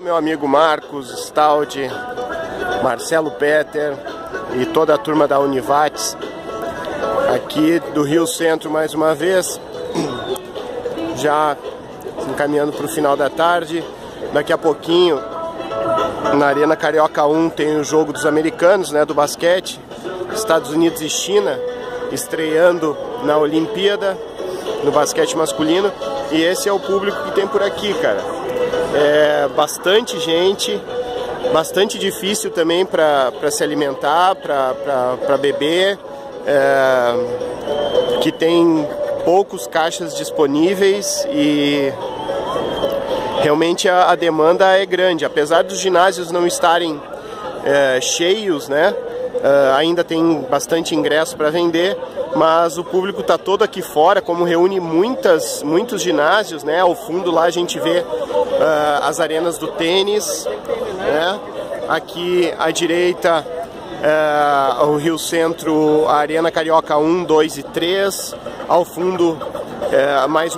Meu amigo Marcos, Staldi, Marcelo Peter e toda a turma da Univates aqui do Rio Centro mais uma vez, já encaminhando para o final da tarde. Daqui a pouquinho, na Arena Carioca 1 tem o jogo dos americanos, né, do basquete, Estados Unidos e China, estreando na Olimpíada, no basquete masculino. E esse é o público que tem por aqui, cara é, bastante gente, bastante difícil também para se alimentar, para beber, é, que tem poucos caixas disponíveis e realmente a, a, demanda é grande. Apesar dos ginásios não estarem é, cheios, né, é, ainda tem bastante ingresso para vender, mas o público está todo aqui fora, como reúne muitas, muitos ginásios, né? Ao fundo lá a gente vê uh, as arenas do tênis, né? Aqui à direita uh, o Rio Centro, a Arena Carioca 1, 2 e 3, ao fundo uh, mais